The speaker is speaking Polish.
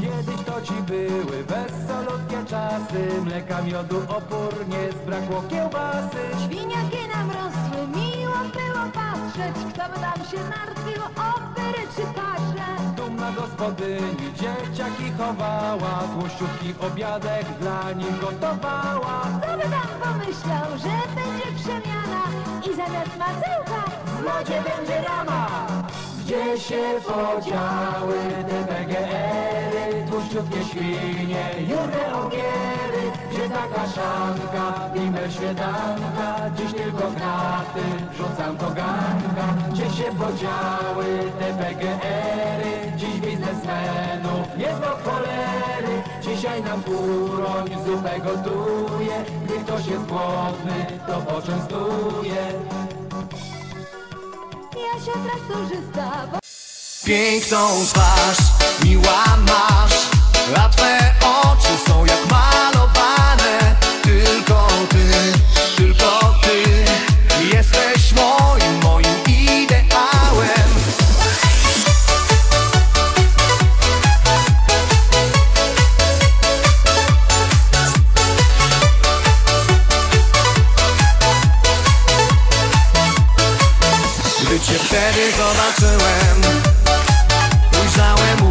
Kiedyś to ci były wesolutkie czasy Mleka, miodu, opór, nie zbrakło kiełbasy. Świniaki nam rosły, miło było patrzeć, kto by tam się martwił o pyry czy gospodyni dzieciaki chowała Tłuściutki obiadek dla nich gotowała. Kto by tam pomyślał, że będzie przemiana i zamiast masełka W lodzie będzie rama? Gdzie się podziały te PGR-y Tłuściutkie świnie, jurne ogiery. Gdzie ta kaszanka, bimber śmietanka Dziś tylko graty, wrzucam to ganka Gdzie się podziały te Dziś biznesmenów jest od cholery Dzisiaj nam uroń zupę gotuje. Gdy ktoś jest głodny, to poczęstuje. Jasia traktorzysta bo... Piękną twarz, miła masz, a zobaczyłem. Ujrzałem